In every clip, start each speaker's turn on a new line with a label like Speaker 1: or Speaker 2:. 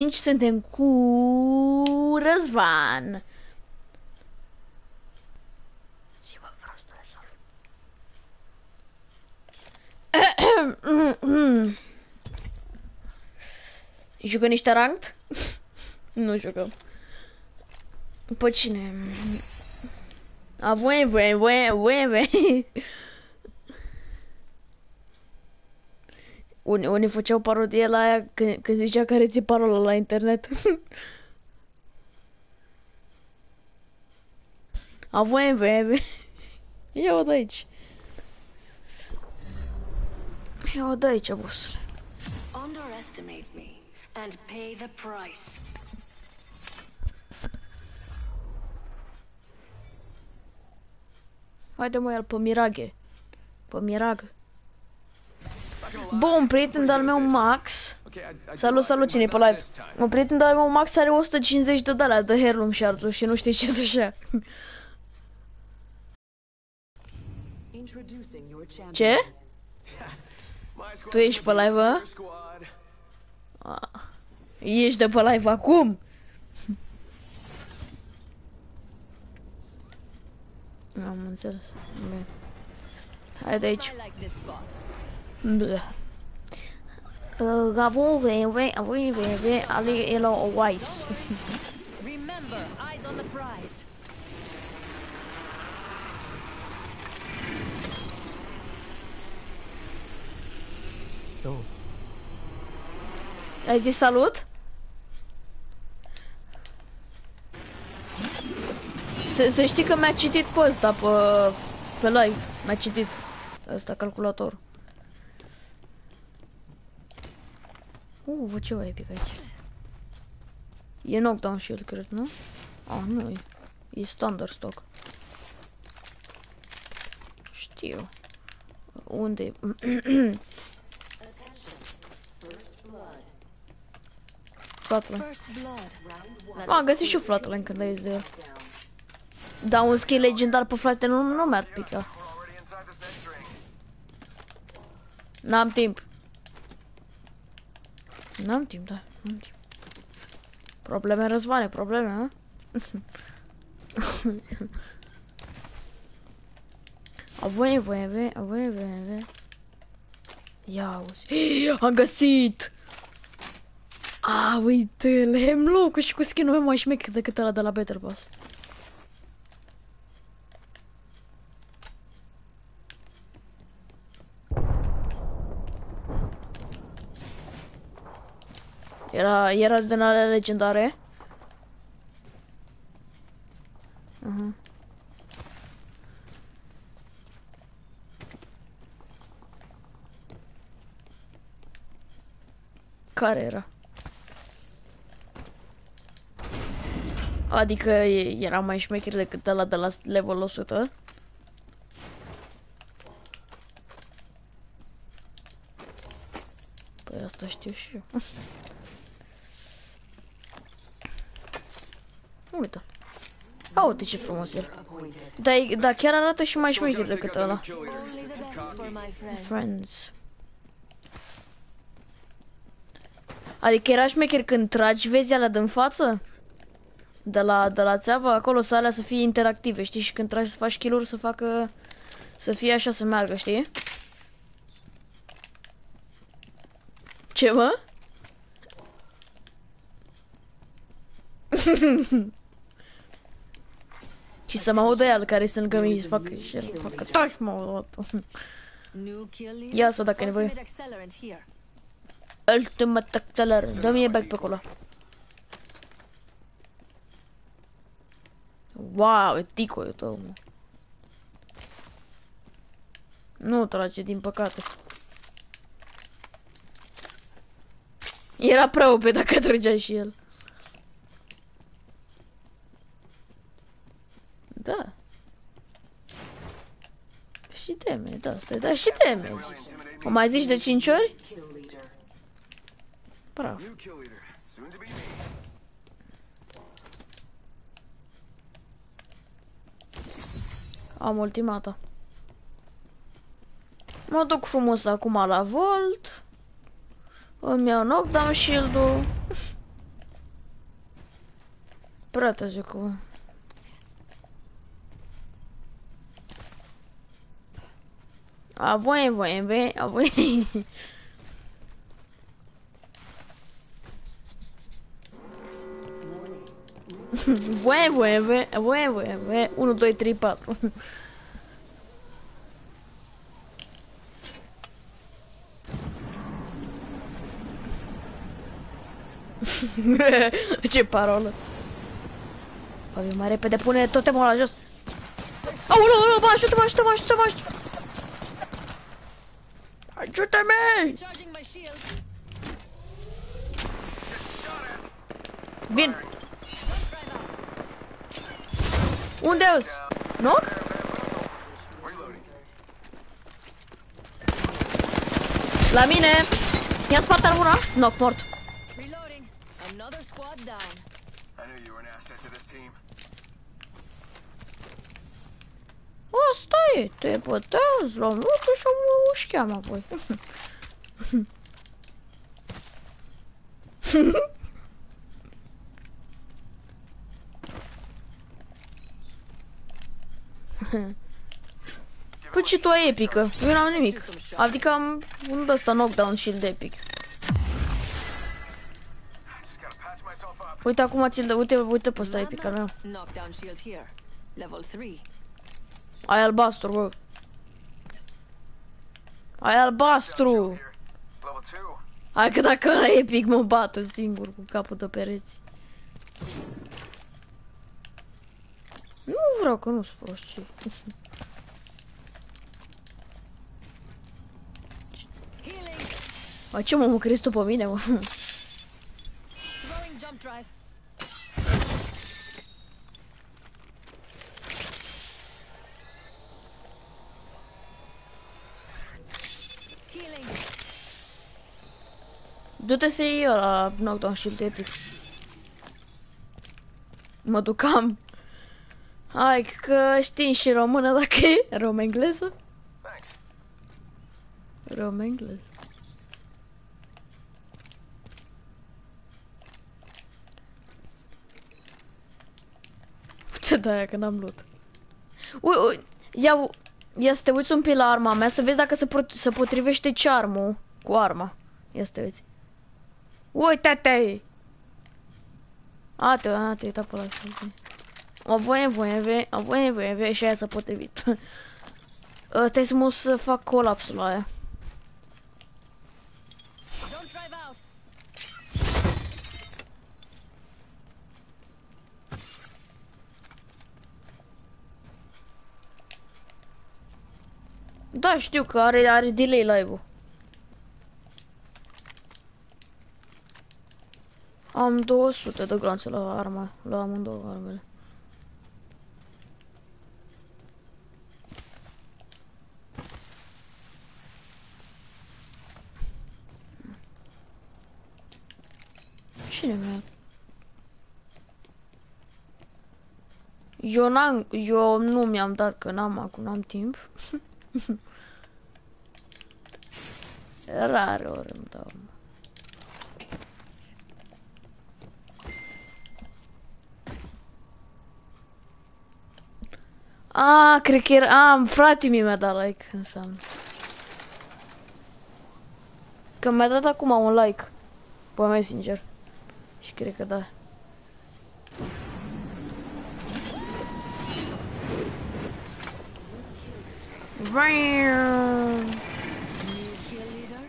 Speaker 1: 5 suntem cu Răzvan. Zi, bă, prostule, salut. Jucă niște ranked? nu jucăm. Pe cine? A, voi, voi, voi, voi, voi. Unii, unii făceau parodie la aia când, când zicea care ți parola la internet. A, voi, voi, voi. Ia-o de aici. Ia-o de aici, boss.
Speaker 2: Underestimate me and pay the price.
Speaker 1: Haide mă, el pe Mirage. Pe Mirag. Bun, prieten de-al meu Max. Salut, salut, cine e pe live? Un prieten de-al meu Max are 150 de dale de Heirloom shard și nu știe ce să-și ia. Ce? Tu ești pe live, bă? Ești de pe live acum? Am înțeles. Bine. Hai de aici.
Speaker 2: I like this spot.
Speaker 1: Bleh. Uh, Gabo, ve, ve, ve, ve, ve, ali, elo, wise.
Speaker 2: Remember, eyes on the prize.
Speaker 3: So,
Speaker 1: Ai zis salut? Să, să știi că mi-a citit pe ăsta, pe, pe live. Mi-a citit ăsta, calculator. Uh, văd ceva epic aici. E knockdown shield, cred, nu? Ah, nu e. E standard stock. Știu. Unde e? Flatline.
Speaker 2: First blood.
Speaker 1: Am găsit și o flatline când ai zis de el. Dar un skill legendar pe flatline nu, nu mi-ar pica. N-am timp. N-am timp, da. N-am timp. Probleme, Răzvane, probleme, ha? Avem, avem, avem, avem, avem. Ia auzi. Am găsit! A, uite, le hemlock și cu skin-ul meu mai șmecher decât ăla de la Battle Pass. Era, era din alea legendare? Uh-huh. Care era? Adică e- era mai șmecher decât ăla de la level 100? Păi asta știu și eu. Uite. A, uite ce frumos e. Dar, e- dar chiar arată și mai șmecher decât ăla.
Speaker 2: Only the best for my friends.
Speaker 1: Friends. Adică era șmecher când tragi, vezi alea din față? De la, de la țeavă, acolo să alea să fie interactive, știi? Și când tragi să faci kill să facă... Să fie așa să meargă, știi? Ce, mă? Și să mă audă el care sunt lângă mine să facă și el facă taci mă audă.
Speaker 2: New kill leader.
Speaker 1: Ia să dacă e nevoie.
Speaker 2: Ultimate accelerant here.
Speaker 1: Ultimate acceler. Dă mie back pe acolo. Wow, e ticoiul tău, mă. Nu trage, din păcate. Era prea pe dacă trăgea și el. Da. Și damage, da, stai, da, și damage. O mai zici de 5 ori? Bravo.
Speaker 4: New kill leader, soon to be me.
Speaker 1: Am ultimata. Mă duc frumos acum la Volt. Îmi iau knockdown shield-ul. prea târziu cu... A voi, voi, voi, a voi. Voi, voi, voi, voi, voi, voi. 1, 2, 3, 4. Ce parolă. Fabi, mai repede, pune totemul la jos. Aoleu, aoleu, mă ajută, mă ajută, mă ajută, mă ajută. Ajută-mi!
Speaker 2: Charging my shield.
Speaker 1: Vin. Unde ești? Knock? La mine! Ia spate armura? Knock, mort. Asta e, te bătez, luăm lutul și o ușcheam apoi. Păi și tu ai epică, eu n-am nimic. Adică am un ăsta knockdown shield epic.
Speaker 4: Just gotta patch myself up.
Speaker 1: Uite acum ți-l dă, uite, uite pe ăsta epic al meu.
Speaker 2: Knockdown shield here. Level 3.
Speaker 1: Ai albastru, bă. Ai albastru!
Speaker 4: Here. Level 2.
Speaker 1: Hai că dacă ăla e epic mă bată singur cu capul de pereți. Nu vreau că nu sunt prost, ce?
Speaker 2: Healing.
Speaker 1: Bă, ce mă, mă crezi tu pe mine, mă? Du-te să iei ăla knockdown shield epic. Mă ducam. Hai că știi și română dacă e rom engleză?
Speaker 4: Thanks.
Speaker 1: Rom engleză. Ce de aia că n-am luat. Ui, ui, ia, u- ia să te uiți un pic la arma mea, să vezi dacă se, pro- se potrivește charmul cu arma. Ia să te uiți. Uite-te! A, te, a, te uita pe la O voie, voie, o voie, voie, și aia s-a potrivit. Uh, Te să să fac colapsul la aia.
Speaker 2: Jump drive out.
Speaker 1: Da, știu că are, are delay live-ul. Am 200 de glanțe la arma, la amândouă armele. Cine mi-a? Eu n-am, eu nu mi-am dat că n-am acum, n-am timp. Rare ori îmi dau. Ah, cred că era... Ah, frate mi mi-a dat like, înseamnă. Că mi-a dat acum un like pe Messenger. Și cred că da. Vroom.
Speaker 2: New kill leader.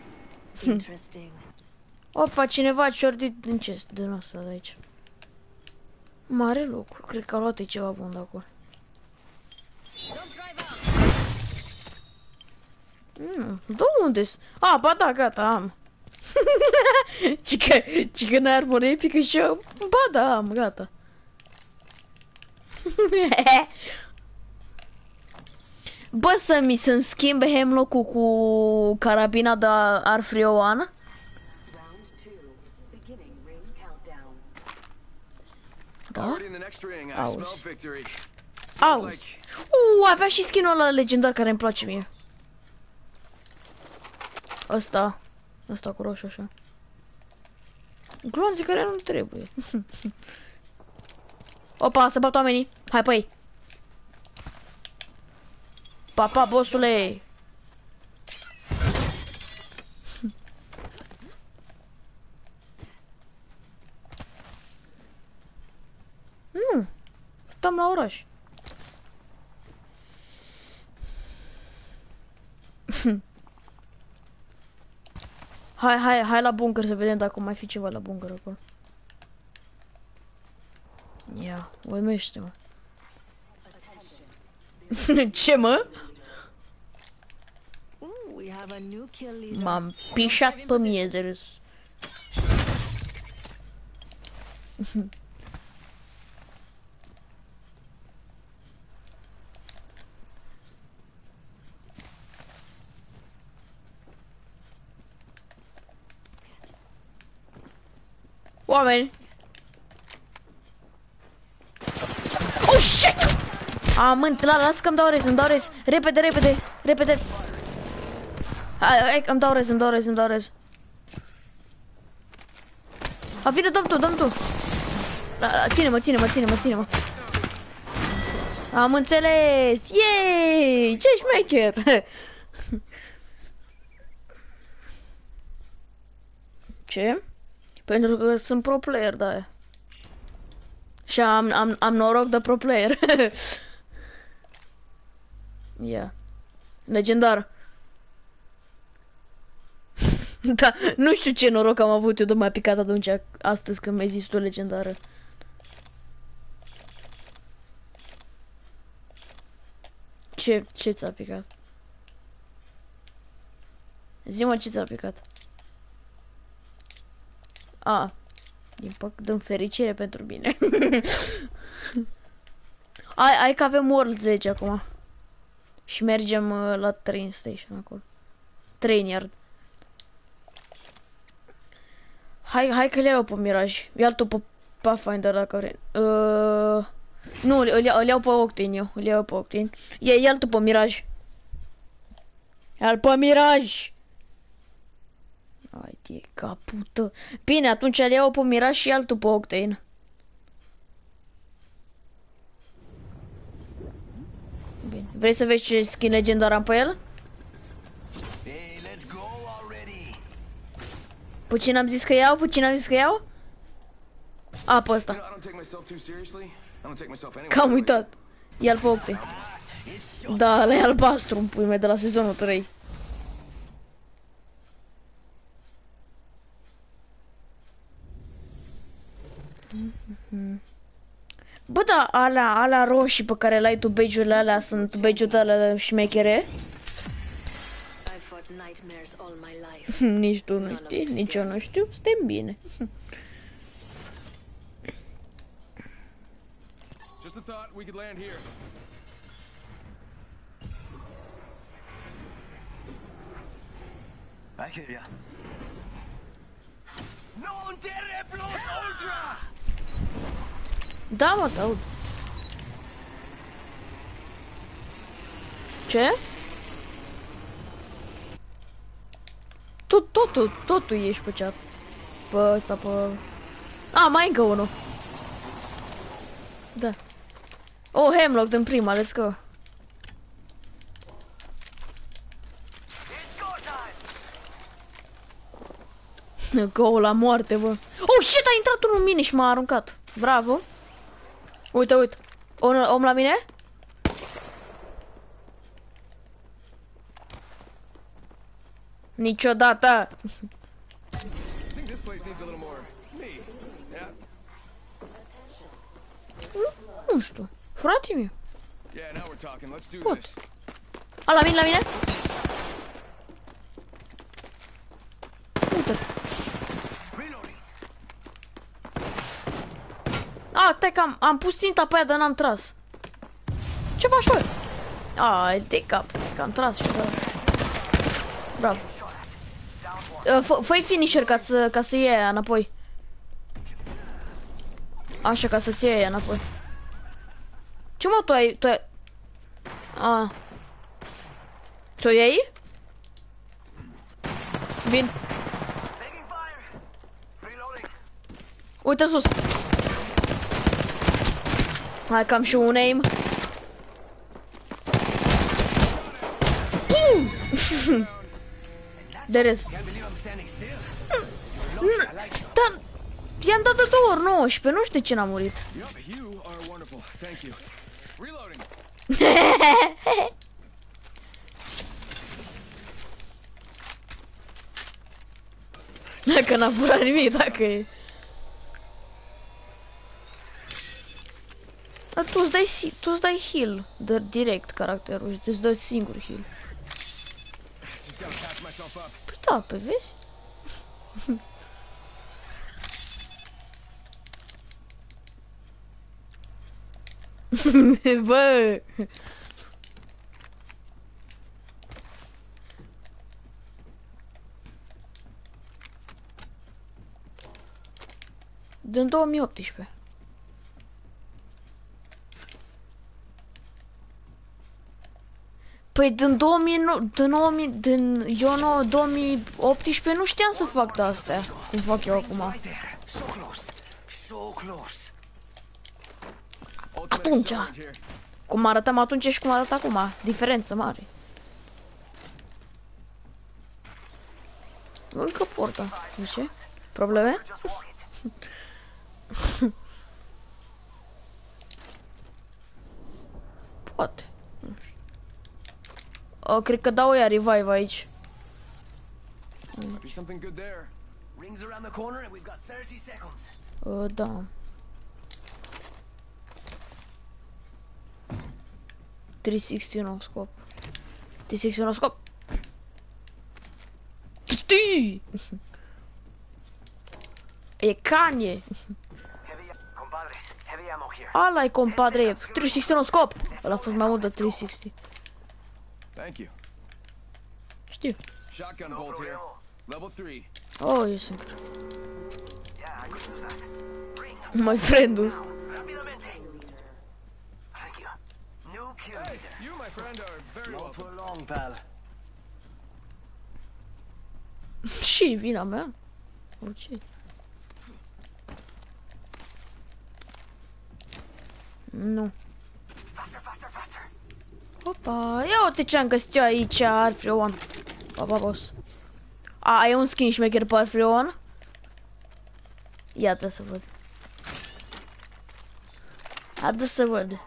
Speaker 2: Interesting.
Speaker 1: Opa, cineva a ciordit din ce? Din asta de aici. Mare lucru. Cred că a luat ceva bun de acolo. Mm, de unde -s? A, ba da, gata, am. Cică, cică n-ai armură epică și eu, ba da, am, gata. Bă, să mi să-mi schimbe hemlock-ul cu carabina de arfrioană?
Speaker 3: Round two. Beginning ring countdown.
Speaker 1: Da?
Speaker 4: Already in the next ring, I
Speaker 1: Ouch.
Speaker 4: smell victory.
Speaker 1: Auzi.
Speaker 4: Like
Speaker 1: Uuu, avea și skin-ul ăla legendar care îmi place mie. Ăsta. Ăsta cu roșu așa. Glonții care nu trebuie. Opa, se bat oamenii. Hai pe ei. Pa, pa, bossule. Hmm. Stăm la oraș. Hai, hai, hai la bunker să vedem dacă mai fi ceva la bunker acolo. Ia, uimește-mă. Ce mă?
Speaker 2: Ooh, we have a new kill leader.
Speaker 1: M-am pișat pe mie de râs. Oameni! Oh, shit! Am întâlnit, las că îmi dau rez, îmi dau rez. Repede, repede, repede. Hai, hai, îmi dau rez, îmi dau rez, îmi dau rez. A, vine, dăm tu, dăm tu. La, la, ține-mă, ține-mă, ține-mă, ține-mă. Am înțeles! Yay! Ce șmecher! Ce? Pentru că sunt pro player, da. Și am, am, am noroc de pro player. Ia. Legendar. da, nu știu ce noroc am avut eu de m-a picat atunci, astăzi când mi-ai zis tu legendară. Ce, ce ți-a picat? Zi-mă ce ți-a picat. A, din păcate, din fericire pentru mine. ai, ai că avem World 10 acum. Și mergem uh, la train station acolo. Train yard. Hai, hai că le iau pe Mirage. Ia tu pe Pathfinder dacă vrei. Uh, nu, îl, iau- îl iau pe Octane eu. Îl iau pe Octane. Ia, ia tu pe Mirage. Ia-l pe Mirage. Ai, de capută. Bine, atunci îl iau pe Mirage și altul pe Octane. Bine. Vrei să vezi ce skin legendar am pe el?
Speaker 4: Hey, let's go already.
Speaker 1: Puțin am zis că iau, puțin am zis că iau? A, pe ăsta.
Speaker 4: You know, I don't take myself too seriously. I don't take myself anyway.
Speaker 1: Că am uitat. Ia-l pe Octane. Da, ăla e albastru în pui mei de la sezonul 3. Bă, da, alea, alea roșii pe care le-ai tu, badge-urile alea, sunt badge-uri alea șmechere?
Speaker 2: I've fought nightmares all my life.
Speaker 1: Nici tu nu știi, nici eu nu știu, suntem bine.
Speaker 4: Just a thought we could land here.
Speaker 5: I hear ya.
Speaker 4: Non terre plus ultra!
Speaker 1: Da, mă, te aud. Ce? Tu, totul, totul ești pe chat. Pe ăsta, pe... A, mai încă unul. Da. Oh, Hemlock din prima, let's go. Go la moarte, bă. Oh, shit, a intrat unul în mine și m-a aruncat. Bravo. Uite, uite. Om, om la mine? Niciodată.
Speaker 4: I think this place needs a little more me. Yeah?
Speaker 1: Nu știu. Frate meu.
Speaker 4: Yeah, now we're talking. Let's do
Speaker 1: What?
Speaker 4: this.
Speaker 1: A, la mine, la mine? Uite.
Speaker 5: Reloading.
Speaker 1: A, stai că am, am pus ținta pe aia, dar n-am tras. Ce faci, bă? A, e de cap. Că am tras și da. Bravo. Uh, fă- Fă-i finisher ca să, ca să iei aia înapoi. Așa, ca să-ți iei aia înapoi. Ce mă, tu ai... Tu ai... A. Ți-o iei? Vin.
Speaker 5: Taking fire. Reloading.
Speaker 1: Uite sus. Hai că am și un aim. There is.
Speaker 5: Can't believe I'm standing still.
Speaker 1: Dar i-am dat de două ori 19, nu știu de ce n-am murit.
Speaker 4: Yup, you are wonderful. Thank you. Reloading.
Speaker 1: Dacă n-a furat nimic, dacă e... Dar tu îți dai, si- tu îți dai heal de direct caracterul și îți dai singur heal.
Speaker 4: Just gotta patch myself up.
Speaker 1: Păi da, pe vezi? Bă! Din 2018. Păi din 2000, nu- din 2000, din eu nu, 2018 nu știam să fac de astea, cum fac eu acum.
Speaker 5: Right there. So close. So close.
Speaker 4: Ultimate
Speaker 1: Atunci.
Speaker 4: accelerant here.
Speaker 1: Cum arătam atunci și cum arăt acum, diferență mare. Încă porta, de ce? Probleme?
Speaker 5: Just walk it.
Speaker 1: Poate. Nu știu. O, cred că dau ea revive aici.
Speaker 4: Might be something good there.
Speaker 5: Rings around the corner and we've got 30 seconds.
Speaker 1: Uh, da. no scop. 360 scop. Știi! E canie!
Speaker 5: Heavy, compadres. Heavy ammo here.
Speaker 1: Ala e compadre, 360 scop! Ăla a fost mai mult de 360.
Speaker 4: Thank you.
Speaker 1: Știu.
Speaker 4: Shotgun
Speaker 5: No
Speaker 4: bolt here.
Speaker 5: problemo.
Speaker 4: Level 3.
Speaker 1: Oh, e singur.
Speaker 5: Yeah, I could use that. Ring.
Speaker 1: My friendul.
Speaker 5: Rápidamente. Thank you. New kill
Speaker 4: Hey,
Speaker 5: leader.
Speaker 4: you, my friend, are very
Speaker 5: Not
Speaker 4: welcome.
Speaker 5: for long, pal.
Speaker 1: Și vina mea. Ok. Nu.
Speaker 5: Faster, faster, faster.
Speaker 1: Opa, ia uite ce am găsit eu aici, Arfreon. Papa, boss. A, e un skin șmecher pe Arfreon? Ia trebuie să văd. Haide să văd.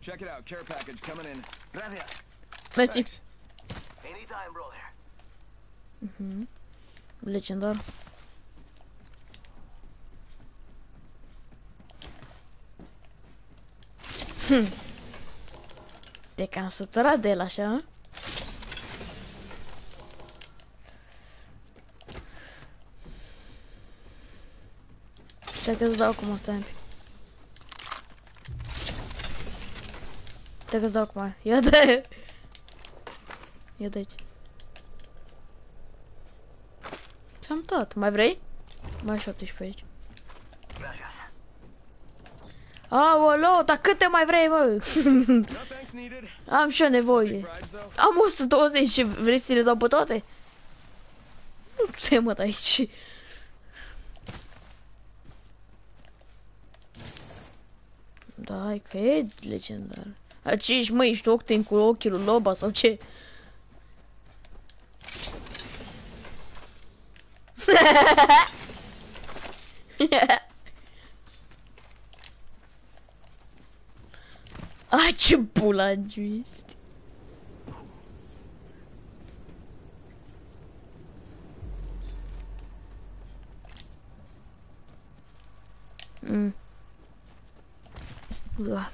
Speaker 4: Check it out. Care package coming in.
Speaker 5: Gracias.
Speaker 1: Mersi.
Speaker 4: Thanks.
Speaker 5: Anytime, brother.
Speaker 1: Legendar. Hm. Te cam săturat de el așa, hă? Stai că-ți dau acum, stai un pic. Stai că-ți dau acum. Ia de... Ia de aici. Ți-am dat. Mai vrei? Mai 17 aici.
Speaker 5: Gracias.
Speaker 1: Aoleo, dar câte mai vrei, mă?
Speaker 4: No thanks needed.
Speaker 1: Am și eu nevoie.
Speaker 4: Rides, though.
Speaker 1: Am 120 și vrei să le dau pe toate? Nu se mă aici. Da, hai că e legendar. A ce ești, mă, ești octen cu ochii lui Loba sau ce? A, ce bulangiu ești. Mm. Da.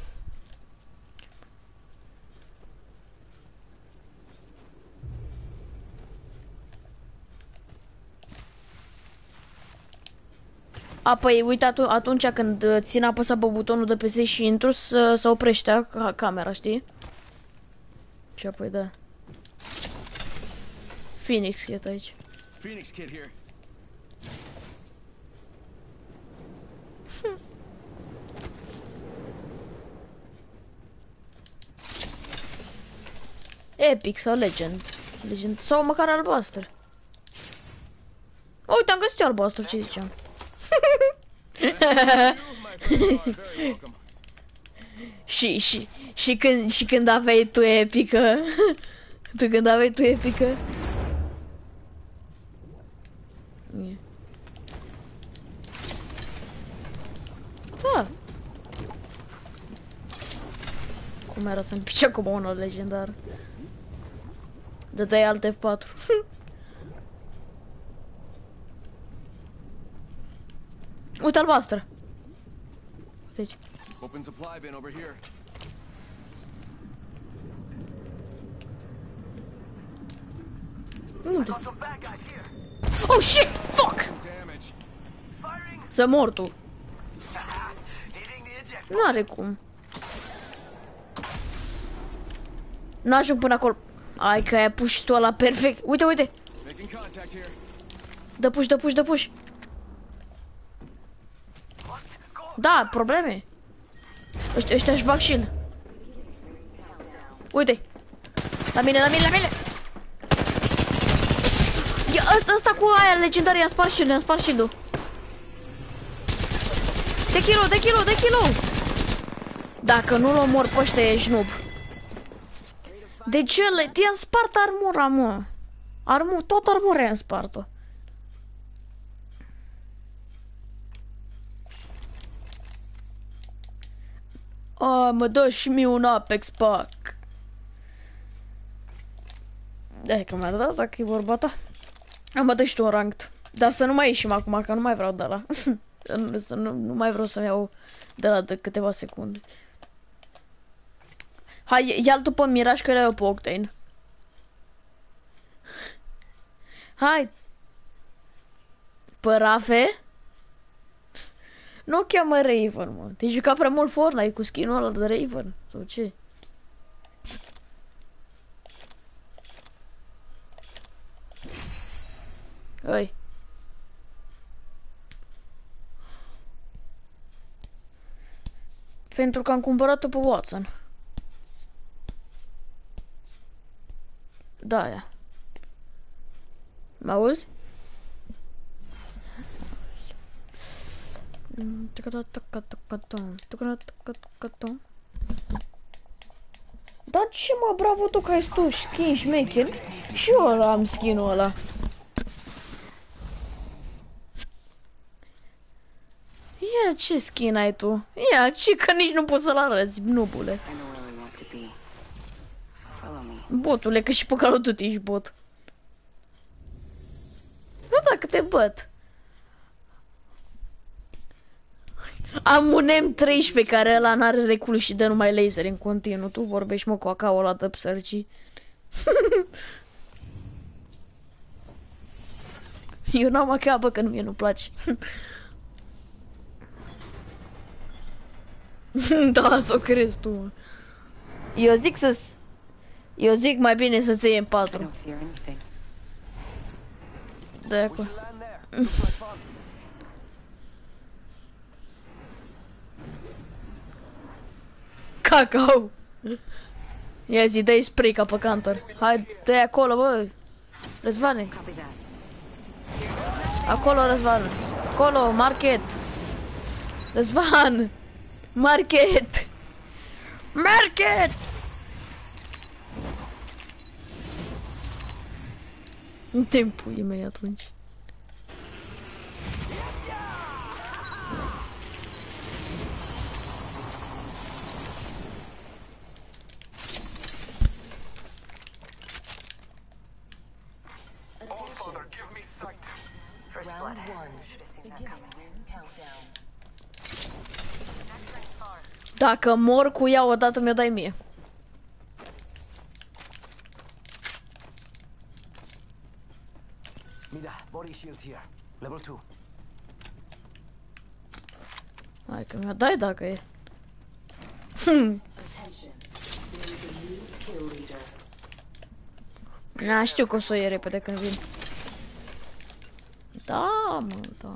Speaker 1: A, păi, uite, atu- atunci când uh, țin apăsat pe butonul de PS și intru, să, să oprește ca camera, știi? Și apoi, da. Phoenix e aici.
Speaker 4: Phoenix kid here.
Speaker 1: Epic sau Legend. Legend. Sau măcar albastru. Uite, am găsit eu albastru, ce ziceam.
Speaker 4: You, my You are very welcome.
Speaker 1: Și, și, și când, și când aveai tu epică. tu când aveai tu epică. E. Da. Cum era să-mi pice acum unul legendar. Dădeai alt F4. Uite albastră. Uite aici.
Speaker 4: Open supply bin over here.
Speaker 1: Unde?
Speaker 5: Got some bad guys here.
Speaker 1: Oh shit! Fuck!
Speaker 4: Damage.
Speaker 5: Firing.
Speaker 1: Să mor tu.
Speaker 5: Hitting the eject.
Speaker 1: Nu are cum. Nu ajung până acolo. Ai că ai pus și tu ăla perfect. Uite, uite.
Speaker 4: Making contact here.
Speaker 1: Dă push, dă push, dă push.
Speaker 5: What? Go.
Speaker 1: Da, probleme. Ăștia, ăștia își bag shield. Uite. La mine, la mine, la mine. Ia, ăsta, ăsta cu aia legendară, i-am spart shield, i-am spart shield-ul. De kilo, de kilo, de kilo. Dacă nu-l omor pe ăștia, ești noob. De ce le... I-am spart armura, mă. Armu, tot armura i-am spart-o. A, mă dă și mie un Apex Pack. Da, că mi-a dat dacă e vorba ta. Am mă dă și tu un ranked. Dar să nu mai ieșim acum, că nu mai vreau de la. nu, să nu, nu mai vreau să-mi iau de la de câteva secunde. Hai, ia-l tu pe Miraj că le iau pe Octane. Hai. Pe Rafe? Nu o cheamă Raven, mă. Te-ai jucat prea mult Fortnite cu skin-ul ăla de Raven? Sau ce? Oi. Pentru că am cumpărat-o pe Watson. Da, aia. Mă auzi? Dar ce mă, bravo tu că ai tu skin șmecher? Și eu ăla am skin-ul ăla. Ia ce skin ai tu? Ia ce că nici nu poți să-l arăți, nubule.
Speaker 2: I know where we want to be. Follow me.
Speaker 1: Botule, că și pe Call of Duty ești bot. Nu dacă te băt. Am un M13 care ăla n-are recul și dă numai laser în continuu. Tu vorbești mă cu acau ăla de psărcii. Eu n-am acea, bă, că nu mie nu place. da, să o crezi tu, mă. Eu zic să... Eu zic mai bine să-ți iei în
Speaker 2: I
Speaker 1: patru.
Speaker 2: don't fear anything.
Speaker 1: De
Speaker 5: We
Speaker 1: acolo.
Speaker 5: should land there. Looks like fun.
Speaker 1: Cacao! Ia zi, dă-i spray ca pe canter. Hai, dă acolo, bă! Răzvane!
Speaker 2: Copy that.
Speaker 1: Acolo, Răzvan! Acolo, market! Răzvan! Market! Market! În timpul e mei atunci. Dacă mor cu ea odată, mi-o dai mie.
Speaker 5: Mira, body shield here. Level 2.
Speaker 1: Hai că mi-o dai dacă e. Hmm.
Speaker 3: Attention. There is a new kill leader.
Speaker 1: Na, știu că o să o iei repede când vin. Da, mă, da.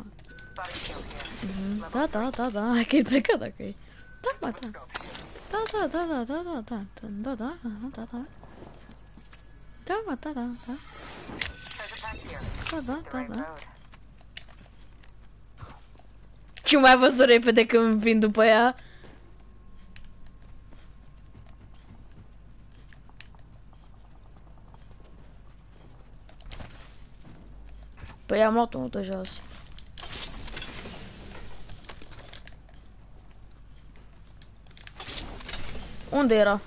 Speaker 1: Mhm, Da, da, da, da, hai că e plecat dacă e. Da, mă, da. Da, da, da, da, da, da, da, da, da, da, da, da. Da, mă, da, da, da. Da, da, da, da. Și mai văzut repede când vin după ea. Păi am luat unul de jos. Unde era?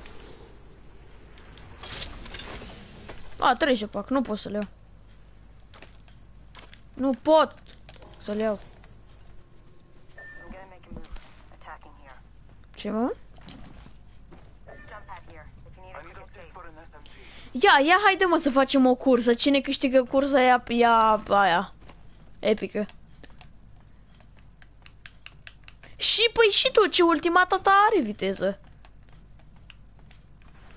Speaker 1: A, trece pac, nu pot să le iau. Nu pot să le iau.
Speaker 3: I'm gonna make a move. Attacking here.
Speaker 1: Ce mă?
Speaker 3: Jump pad here. If you need a
Speaker 5: I need
Speaker 3: quick
Speaker 5: updates
Speaker 3: escape.
Speaker 5: for an SMG.
Speaker 1: Ia, ia haide mă să facem o cursă. Cine câștigă cursa ia, ia aia. Epică. Și păi și tu, ce ultimata ta are viteză.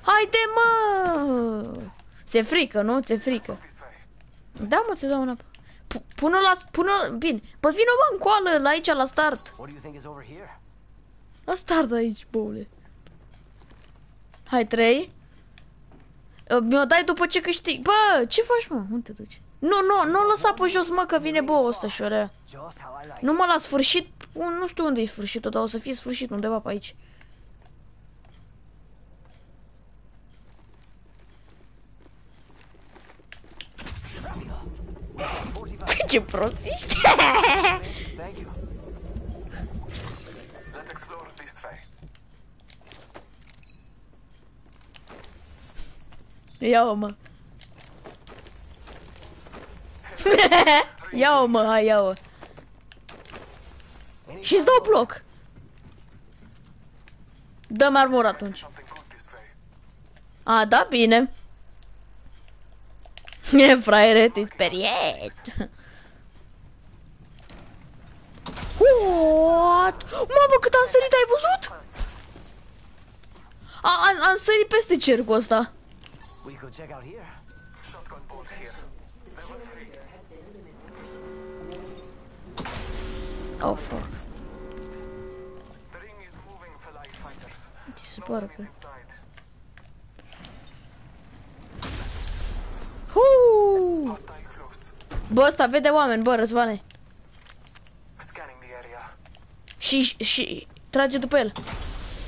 Speaker 1: Haide mă! Ți-e frică, nu? Ți-e frică.
Speaker 5: This way.
Speaker 1: Da, mă, ți dau una. Pu- Pune-o la... Pune-o... Bine. Păi vină mă în coală, la aici, la start.
Speaker 6: What do you think is over here?
Speaker 1: La start aici, boule. Hai, trei. Uh, Mi-o dai după ce câștig. Bă, ce faci, mă? Unde te duci? Nu, nu, nu lăsa pe jos, mă, că vine bă ăsta șorea.
Speaker 6: Just how I like.
Speaker 1: Nu mă la sfârșit, un- nu știu unde e sfârșitul, dar o să fie sfârșit undeva pe aici. Ce prost ești!
Speaker 6: Thank you.
Speaker 5: Let's explore this way.
Speaker 1: Ia-o, mă. Ia-o, mă, hai, ia-o. Și-ți dau bloc. Dă-mi armură atunci.
Speaker 5: Something good this way.
Speaker 1: A, da, bine. E, fraiere, te speriet. What? Mamă, cât am sărit, ai văzut? A, am, am sărit peste cercul ăsta.
Speaker 6: We could check out here.
Speaker 5: Shotgun bolt here. Level 3.
Speaker 1: Oh, fuck.
Speaker 5: The ring is moving for light fighters.
Speaker 1: Ce se pare că...
Speaker 5: Inside.
Speaker 1: Huu!
Speaker 5: Hostile close.
Speaker 1: Bă, ăsta vede oameni, bă, răzvane. Și, și, trage după el.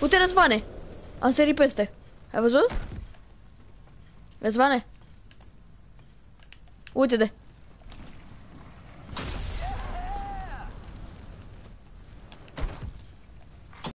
Speaker 1: Uite, răzvane. Am sărit peste. Ai văzut? Răzvane? Uite-te.